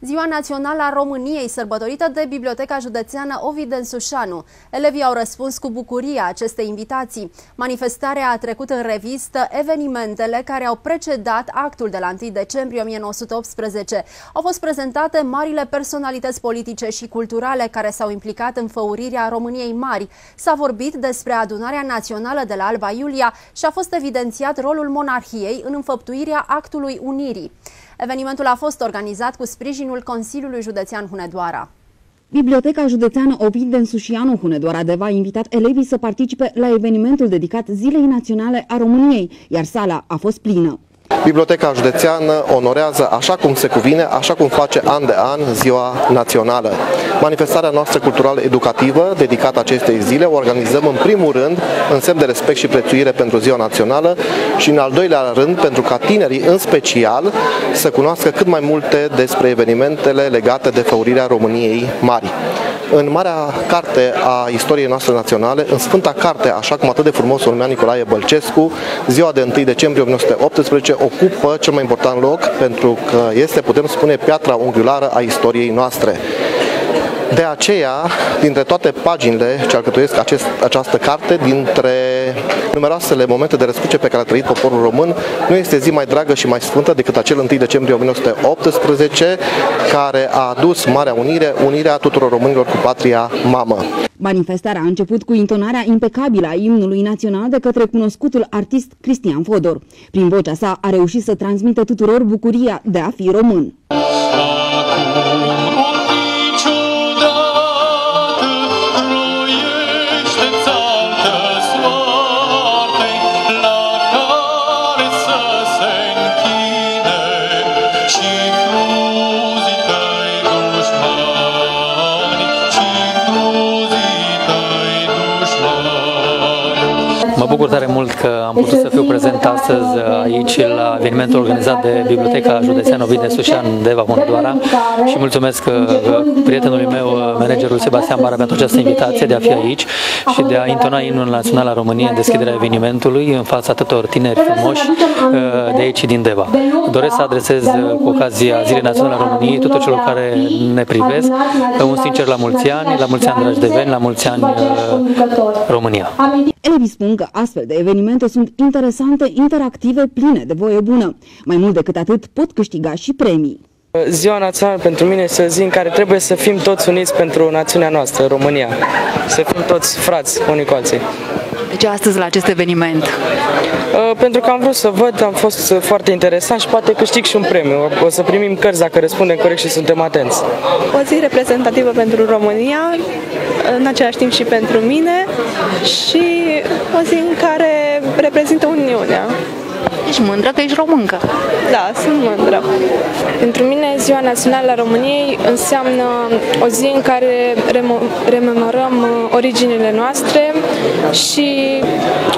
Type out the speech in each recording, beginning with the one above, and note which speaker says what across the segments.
Speaker 1: Ziua Națională a României, sărbătorită de Biblioteca Județeană Ovid Sușanu. Elevii au răspuns cu bucurie acestei invitații. Manifestarea a trecut în revistă evenimentele care au precedat actul de la 1 decembrie 1918. Au fost prezentate marile personalități politice și culturale care s-au implicat în făurirea României mari. S-a vorbit despre adunarea națională de la Alba Iulia și a fost evidențiat rolul monarhiei în înfăptuirea actului Unirii. Evenimentul a fost organizat cu sprijinul Consiliului Județean Hunedoara.
Speaker 2: Biblioteca Județeană Ovid Densușianu Hunedoara Deva a invitat elevii să participe la evenimentul dedicat Zilei Naționale a României, iar sala a fost plină.
Speaker 3: Biblioteca Județeană onorează așa cum se cuvine, așa cum face an de an ziua națională. Manifestarea noastră culturală educativă dedicată acestei zile o organizăm în primul rând în semn de respect și prețuire pentru ziua națională și în al doilea rând pentru ca tinerii în special să cunoască cât mai multe despre evenimentele legate de făurirea României mari. În marea carte a istoriei noastre naționale, în Sfânta Carte, așa cum atât de frumos o numea Nicolae Bălcescu, ziua de 1 decembrie 1918 ocupă cel mai important loc pentru că este, putem spune, piatra unghiulară a istoriei noastre. De aceea, dintre toate paginile ce alcătuiesc acest, această carte, dintre numeroasele momente de răscruce pe care a trăit poporul român, nu este zi mai dragă și mai sfântă decât acel 1 decembrie 1918, care a adus Marea Unire, unirea tuturor românilor cu patria mamă.
Speaker 2: Manifestarea a început cu intonarea impecabilă a imnului național de către cunoscutul artist Cristian Fodor. Prin vocea sa a reușit să transmită tuturor bucuria de a fi român.
Speaker 4: Mă bucur tare mult că am putut să fiu prezent astăzi aici la evenimentul organizat de Biblioteca Județeană Ovid Sușan de Eva Hunedoara și mulțumesc uh, prietenului meu, uh, managerul Sebastian Bara, pentru această invitație de a fi aici și de a intona imnul național al României în deschiderea evenimentului în fața atâtor tineri frumoși uh, de aici din Deva. Doresc să adresez cu ocazia Zilei Naționale a României tuturor celor care ne privesc un sincer la mulți ani, la mulți ani dragi de veni, la mulți ani România.
Speaker 2: Elevii spun că astfel de evenimente sunt interesante, interactive, pline de voie bună. Mai mult decât atât, pot câștiga și premii.
Speaker 5: Ziua națională pentru mine este o zi în care trebuie să fim toți uniți pentru națiunea noastră, România. Să fim toți frați unii cu alții.
Speaker 2: De ce astăzi la acest eveniment?
Speaker 5: Uh, pentru că am vrut să văd, am fost foarte interesant și poate câștig și un premiu. O să primim cărți dacă răspundem corect și suntem atenți.
Speaker 6: O zi reprezentativă pentru România, în același timp și pentru mine și o zi în care reprezintă Uniunea.
Speaker 2: Ești mândră că ești româncă?
Speaker 6: Da, sunt mândră. Pentru mine, Ziua Națională a României înseamnă o zi în care rememorăm uh, originile noastre și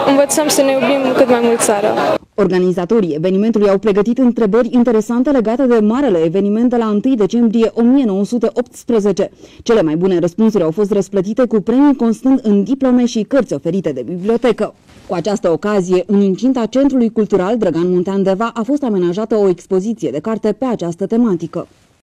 Speaker 6: învățăm să ne iubim cât mai mult țara.
Speaker 2: Organizatorii evenimentului au pregătit întrebări interesante legate de marele eveniment de la 1 decembrie 1918. Cele mai bune răspunsuri au fost răsplătite cu premii constând în diplome și cărți oferite de bibliotecă. Cu această ocazie, în incinta Centrului Cultural Drăgan Muntean Deva a fost amenajată o expoziție de carte pe această tematică.